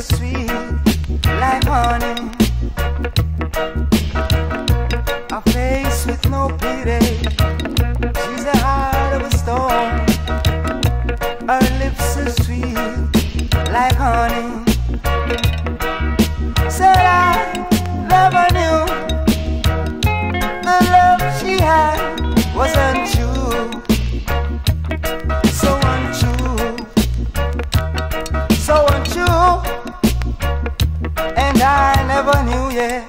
sweet like honey. Never knew, yeah.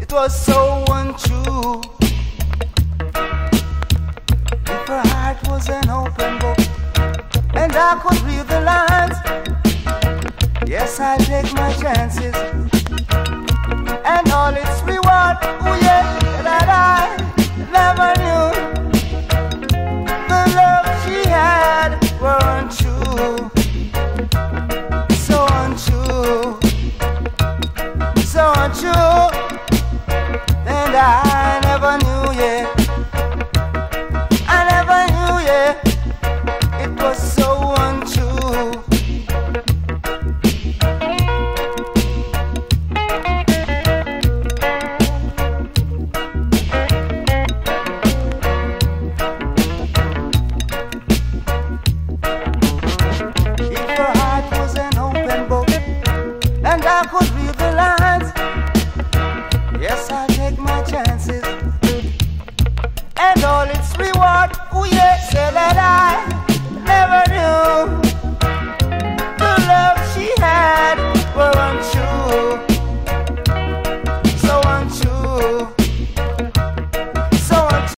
It was so untrue. If her heart was an open book and I could read the lines, yes, I take my chances untrue, and I never knew. Yeah, I never knew. Yeah, it was so untrue. If heart was an open book and I could read the lines, And